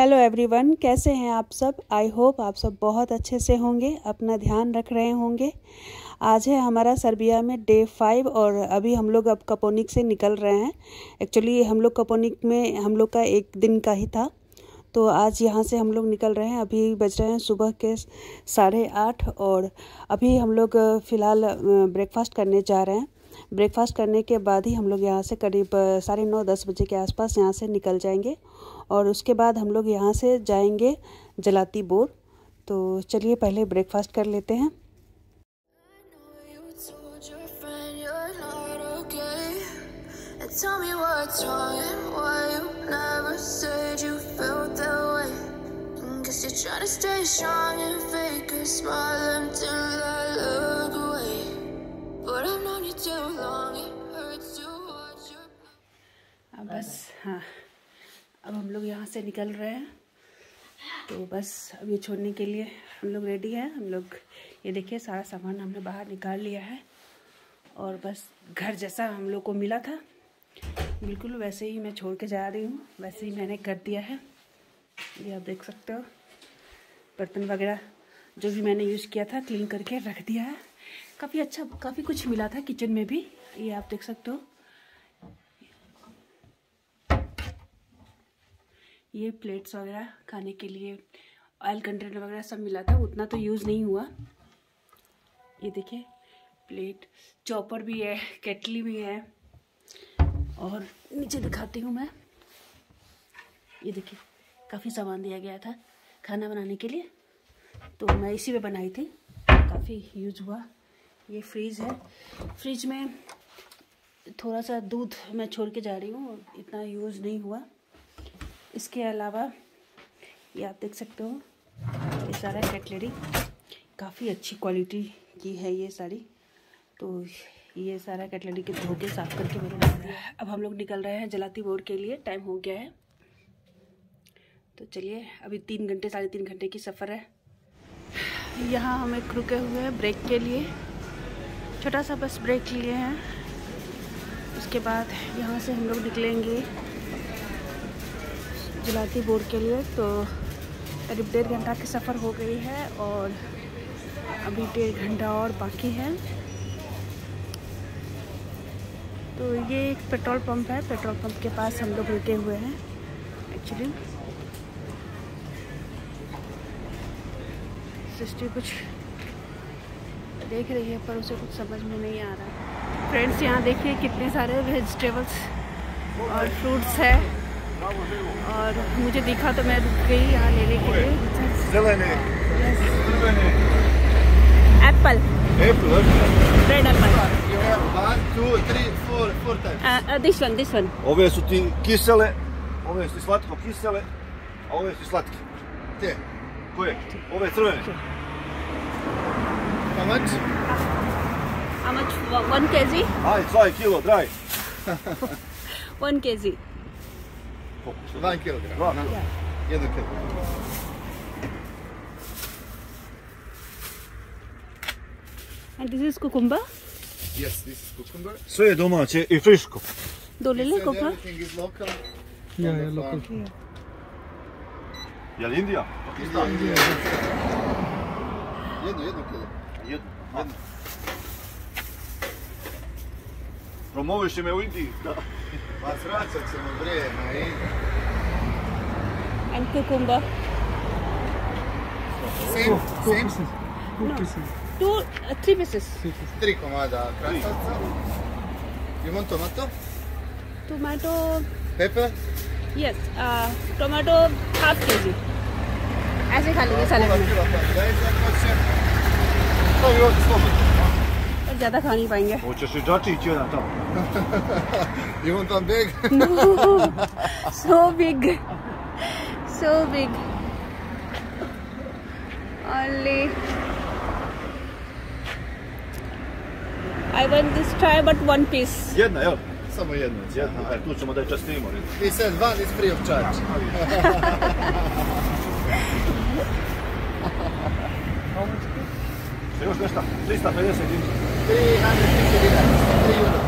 Hello everyone कैसे हैं आप सब? आई होप आप सब बहुत अच्छे से होंगे, अपना ध्यान रख रहे होंगे। आज है हमारा सर्बिया में डे फाइव और अभी हम लोग अब कपोनिक से निकल रहे हैं। एक्चुअली हम लोग कपोनिक में, हम लोग का एक दिन का ही था। तो आज यहाँ से हम लोग निकल रहे हैं। अभी बज रहे हैं सुबह के साढ़े आठ और अभी हम लोग, फ़िलहाल ब्रेकफास्ट करने जा रहे हैं। ब्रेकफास्ट करने के बाद ही हम लोग यहाँ से करीब साढ़े नौ दस बजे के आसपास यहाँ से निकल जाएँगे और उसके बाद हम लोग यहाँ से जाएँगे जलाती बोर तो चलिए पहले ब्रेकफास्ट कर लेते हैं Tell me what's wrong and why you never said you felt that way. Guess you're trying to stay strong and fake a smile until हाँ अब हम लोग यहाँ से निकल रहे हैं। तो बस अब ये छोड़ने के लिए हम लोग रेडी हैं। हम लोग, ये देखिए, सारा सामान हमने बाहर निकाल लिया है। और बस घर जैसा हम लोग को मिला था। बिल्कुल वैसे ही मैं छोड़ के जा रही हूँ। वैसे ही मैंने कर दिया है। ये आप देख सकते हो। बर्तन वगैरह जो भी मैंने यूज़ किया था क्लीन करके रख दिया है। काफ़ी अच्छा काफ़ी कुछ मिला था किचन में भी। ये आप देख सकते हो। ये प्लेट्स वगैरह खाने के लिए ऑयल कंटेनर वगैरह सब मिला था, उतना तो यूज़ नहीं हुआ। ये देखिए प्लेट चॉपर भी है केटली भी है। और नीचे दिखाती हूँ मैं। ये देखिए, काफ़ी सामान दिया गया था खाना बनाने के लिए। तो मैं इसी में बनाई थी, काफ़ी यूज़ हुआ। ये फ्रीज़ है। फ्रिज में थोड़ा सा दूध मैं छोड़ के जा रही हूँ इतना यूज़ नहीं हुआ। इसके अलावा, ये आप देख सकते हो, ये सारा कैटलरी काफ़ी अच्छी क्वालिटी की है ये साड़ी। तो ये सारा कैटलरी के धो के साफ़ करके मैंने डाल है। अब हम लोग निकल रहे हैं जलाती बोर्ड के लिए टाइम हो गया है। तो चलिए, अभी तीन घंटे, साढ़े तीन घंटे की सफ़र है। यहाँ हम रुके हुए हैं ब्रेक के लिए। छोटा सा बस ब्रेक लिए हैं। उसके बाद यहाँ से हम लोग निकलेंगे। जलाती बोर्ड के लिए तो करीब डेढ़ घंटा की सफ़र हो गई है और अभी डेढ़ घंटा और बाकी है। तो ये एक पेट्रोल पंप है। पेट्रोल पंप के पास हम लोग रुके हुए हैं एक्चुअली सिस्टर कुछ देख रही है, पर उसे कुछ समझ में नहीं आ रहा। फ्रेंड्स यहाँ देखिए कितने सारे वेजिटेबल्स और फ्रूट्स है। और मुझे दिखा तो मैं रुक गई यहाँ लेने के लिए apple red apple One. This one this one Ove su ti kisele, ove su ti slatko kisele, a ove su ti slatke. Te. Koje? Ove crvene. How much? how much one kg Aj, 2 kilo, draj. one kg Van kilogram. Van kilogram. Jedan kilogram. And this is cucumber? Yes, this is cucumber. Sve je domaće i friško. Dolili uh, kopra? Everything is local. Ja, je local. Jel Indija? Pakistan. Indija. Jedno, jedno kilo. Jedno. Jedno. Promoviš me u Indiji? Da. Ma svraćat ćemo bre, ma i... and cucumber Same, Two same. pieces. Two No. pieces. two uh, three pieces Three pieces. Tri komada krastavca. You want tomato? tomato Pepper? yes uh, tomato half kg ऐसे खा लेंगे Pola salad में ज़्यादा खा नहीं पाएंगे Hoćeš i džačić jedan tamo. You want one bag? no so big so big only I want this try but one piece Jedna, jel? Samo jedno. će. Jedna. Aha. E, tu ćemo da je častimo. He said one is free of charge. Još nešto? Сережка, что? 351. 351. 3 units.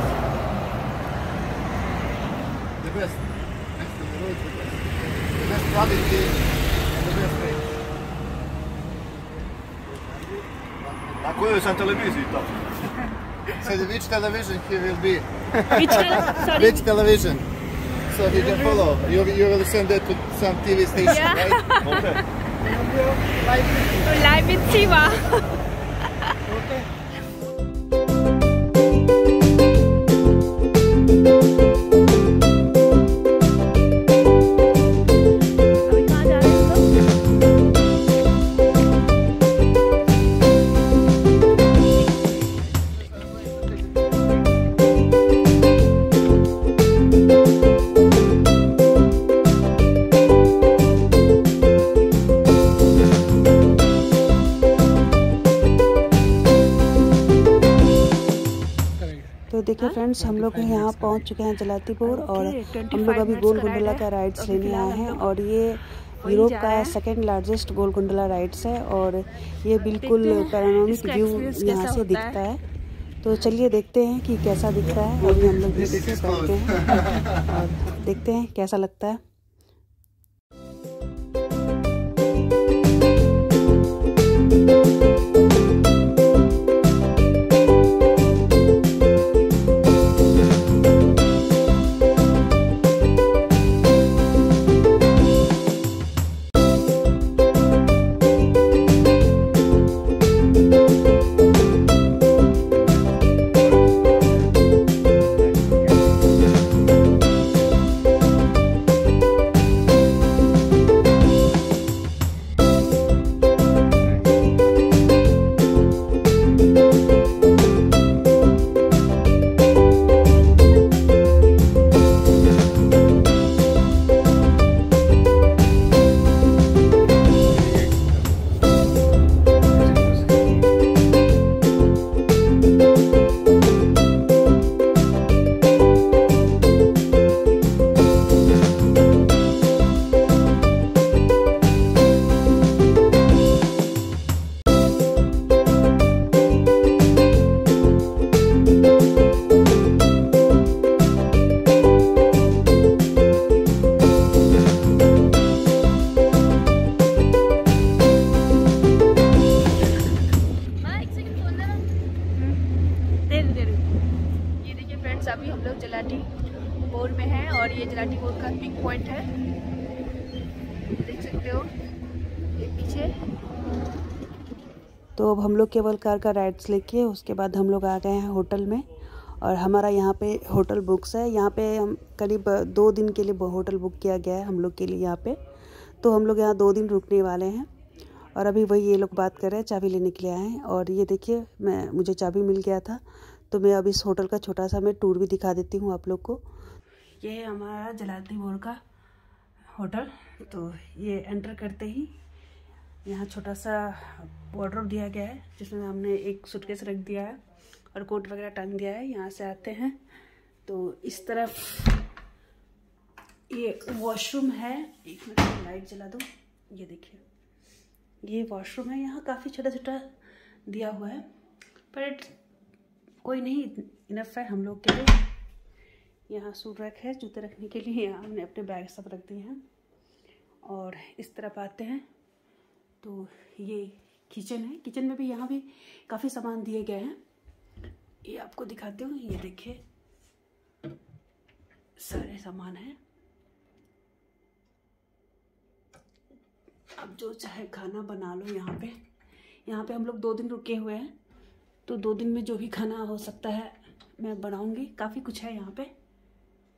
The best. Next to the road, the best. The best quality and the best range. На кој се телевизија тоа? So the which television he will be? Which, tele which television? So you can follow. You, you will send it to some TV station, yeah. right? Okay. Live in Tiva. Friends हम लोग यहाँ पहुँच चुके हैं जलातीपुर और हम लोग अभी गोल गुंडला का राइड्स लेने आए हैं और ये यूरोप का second largest gondola rides है और ये बिल्कुल पैरानोमिक व्यू यहाँ से दिखता है। तो चलिए देखते हैं कि कैसा दिखता है। अभी हम लोग देखते हैं और देखते हैं कैसा लगता है। लोग केवल कार का राइड्स लेके, उसके बाद हम लोग आ गए हैं होटल में। और हमारा यहाँ पे होटल बुक्स है। यहाँ पे हम करीब दो दिन के लिए होटल बुक किया गया है हम लोग के लिए यहाँ पे। तो हम लोग यहाँ दो दिन रुकने वाले हैं। और अभी वही ये लोग बात कर रहे हैं, चाबी लेने के लिए आए हैं। और ये देखिए, मैं, मुझे चाबी मिल गया था। तो मैं अब इस होटल का छोटा सा मैं टूर भी दिखा देती हूँ आप लोग को। ये हमारा जलाती बोर का होटल। तो ये एंटर करते ही यहाँ छोटा सा वार्डरोब दिया गया है, जिसमें हमने एक सूटकेस रख दिया है और कोट वगैरह टांग दिया है। यहाँ से आते हैं। तो इस तरफ़ ये वॉशरूम है। एक मिनट लाइट जला दो। ये देखिए। ये वॉशरूम है। यहाँ काफ़ी छोटा छोटा दिया हुआ है। पर कोई नहीं इनफ है हम लोग के लिए। यहाँ सूट रैक है, जूते रखने के लिए। यहाँ हमने अपने बैग सब रख दिए हैं। और इस तरफ़ आते हैं। तो ये किचन है। किचन में भी यहाँ भी काफ़ी सामान दिए गए हैं। ये आपको दिखाती हूँ। ये देखिए, सारे सामान हैं। अब जो चाहे खाना बना लो यहाँ पे। यहाँ पे हम लोग दो दिन रुके हुए हैं। तो दो दिन में जो भी खाना हो सकता है, मैं बनाऊँगी। काफ़ी कुछ है यहाँ पे।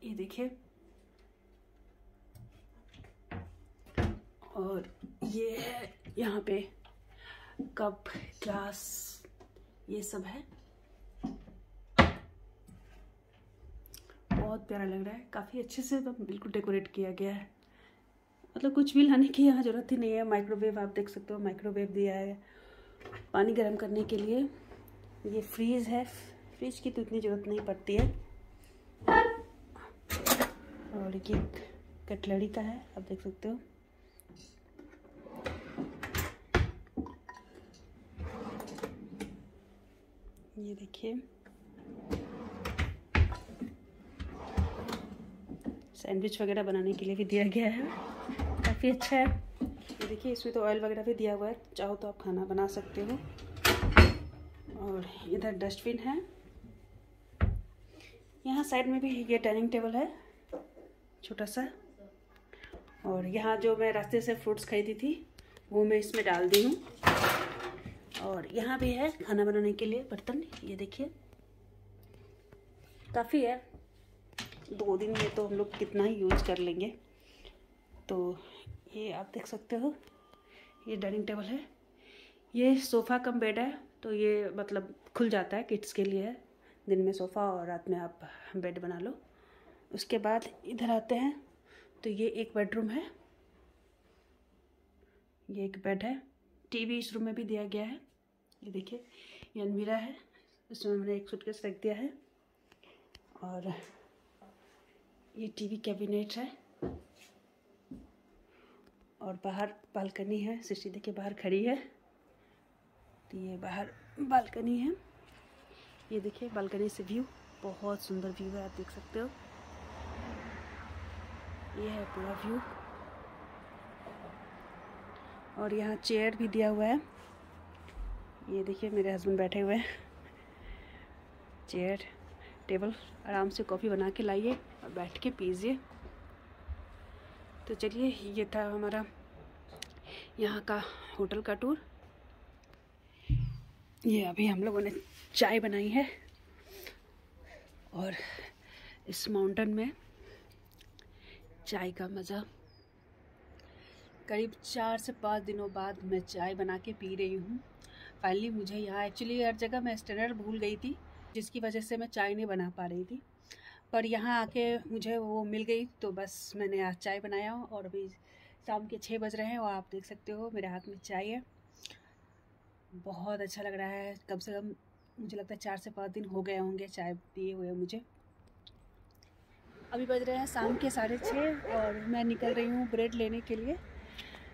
ये देखिए। और ये है यहाँ पे कप, ग्लास, ये सब है। बहुत प्यारा लग रहा है। काफ़ी अच्छे से तो बिल्कुल डेकोरेट किया गया है। मतलब कुछ भी लाने की यहाँ ज़रूरत ही नहीं है। माइक्रोवेव आप देख सकते हो माइक्रोवेव दिया है। पानी गर्म करने के लिए ये फ्रीज है। फ्रिज की तो इतनी ज़रूरत नहीं पड़ती है। और ये कटलरी का है, आप देख सकते हो। ये देखिए सैंडविच वगैरह बनाने के लिए भी दिया गया है। काफ़ी अच्छा है। ये देखिए, इसमें तो ऑयल वगैरह भी दिया हुआ है। चाहो तो आप खाना बना सकते हो। और इधर डस्टबिन है। यहाँ साइड में भी ये डाइनिंग टेबल है, छोटा सा। और यहाँ जो मैं रास्ते से फ्रूट्स खरीदी थी, वो मैं इसमें डाल दी हूँ। और यहाँ भी है खाना बनाने के लिए बर्तन। ये देखिए। काफ़ी है। दो दिन में तो हम लोग कितना ही यूज़ कर लेंगे। तो ये आप देख सकते हो। ये डाइनिंग टेबल है। ये सोफ़ा कम बेड है तो ये मतलब खुल जाता है किड्स के लिए। है दिन में सोफ़ा और रात में आप बेड बना लो। उसके बाद इधर आते हैं। तो ये एक बेडरूम है। ये एक बेड है। टीवी इस रूम में भी दिया गया है। ये देखिए, ये अलमीरा है, इसमें मैंने एक सूटकेस रख दिया है। और ये टीवी कैबिनेट है। और बाहर बालकनी है सिस्टी देखिए बाहर खड़ी है। तो ये बाहर बालकनी है। ये देखिए, बालकनी से व्यू बहुत सुंदर व्यू है, आप देख सकते हो। ये है पूरा व्यू और यहाँ चेयर भी दिया हुआ है। ये देखिए मेरे हस्बैंड बैठे हुए हैं। चेयर टेबल आराम से कॉफ़ी बना के लाइए और बैठ के पीजिए। तो चलिए, ये था हमारा यहाँ का होटल का टूर ये अभी हम लोगों ने चाय बनाई है और इस माउंटेन में चाय का मज़ा। करीब चार से पाँच दिनों बाद मैं चाय बना के पी रही हूँ। फाइनली मुझे यहाँ एक्चुअली हर जगह मैं स्टेनर भूल गई थी, जिसकी वजह से मैं चाय नहीं बना पा रही थी। पर यहाँ आके मुझे वो मिल गई तो बस मैंने आज चाय बनाया और अभी शाम के छः बज रहे हैं और आप देख सकते हो मेरे हाथ में चाय है। बहुत अच्छा लग रहा है, कम से कम मुझे लगता है चार से पाँच दिन हो गए होंगे चाय पिए हुए मुझे। अभी बज रहे हैं शाम के साढ़े छः और मैं निकल रही हूँ ब्रेड लेने के लिए।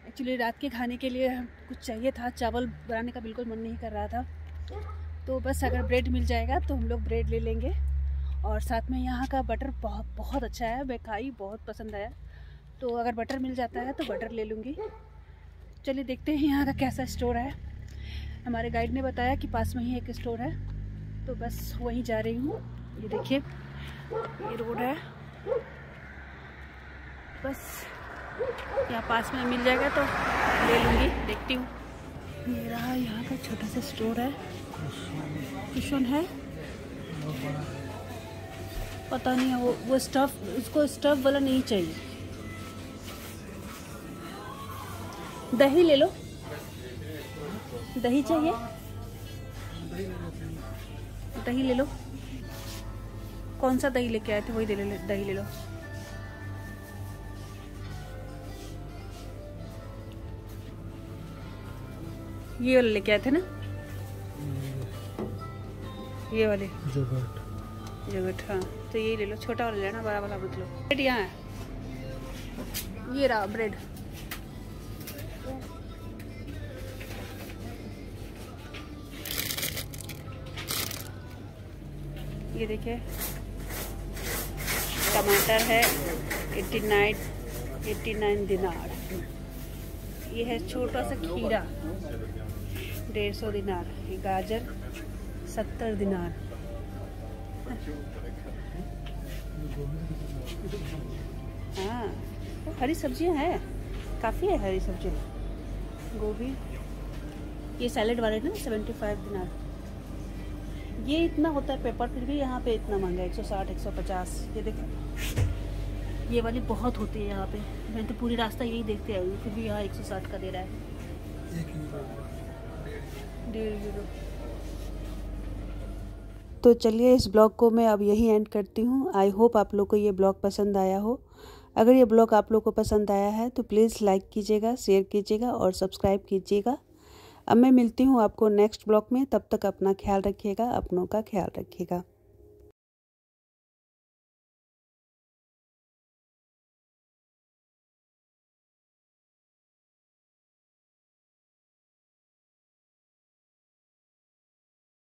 एक्चुअली रात के खाने के लिए कुछ चाहिए था। चावल बनाने का बिल्कुल मन नहीं कर रहा था। तो बस अगर ब्रेड मिल जाएगा तो हम लोग ब्रेड ले लेंगे। और साथ में यहाँ का बटर बहुत बहुत अच्छा है। मैं खाई, बहुत पसंद आया। तो अगर बटर मिल जाता है तो बटर ले लूँगी। चलिए देखते हैं यहाँ का कैसा स्टोर है। हमारे गाइड ने बताया कि पास में ही एक स्टोर है। तो बस वहीं जा रही हूँ। ये देखिए, ये रोड है। बस यहाँ पास में मिल जाएगा तो ले लूँगी, देखती हूँ। रहा यहाँ का छोटा सा स्टोर है। कुशन है। पता नहीं है वो वो स्टफ़ उसको स्टफ़ वाला नहीं चाहिए। दही ले लो। दही चाहिए? दही ले लो। कौन सा दही लेके आए थे, वही दही ले लो। ये वाले लेके आए थे ना? ये वाले। जोगट जोगट हाँ। तो यही ले लो छोटा वाला लेना बड़ा वाला मत लो। ब्रेड यहाँ है। ये रहा ब्रेड ये देखिए। टमाटर है एट्टी नाइन एट्टी नाइन दिनार। ये है छोटा सा खीरा। डेढ़ सौ दिनार। ये गाजर, सत्तर दिनार। हाँ हरी सब्ज़ियाँ हैं। काफ़ी है हरी सब्ज़ियाँ। गोभी। ये सैलड वाले ना, सेवेंटी फाइव दिनार। ये इतना होता है पेपर, फिर भी यहाँ पे इतना महँगा है, एक सौ साठ, एक सौ पचास। ये देखो। ये वाली बहुत होती है यहाँ पे। मैं तो पूरी रास्ता यही देखते आई फिर भी यहाँ एक सौ साठ का दे रहा है। तो चलिए, इस ब्लॉग को मैं अब यही एंड करती हूँ। आई होप आप लोग को ये ब्लॉग पसंद आया हो। अगर ये ब्लॉग आप लोग को पसंद आया है तो प्लीज़ लाइक कीजिएगा शेयर कीजिएगा और सब्सक्राइब कीजिएगा। अब मैं मिलती हूँ आपको नेक्स्ट ब्लॉग में। तब तक अपना ख्याल रखिएगा, अपनों का ख्याल रखिएगा।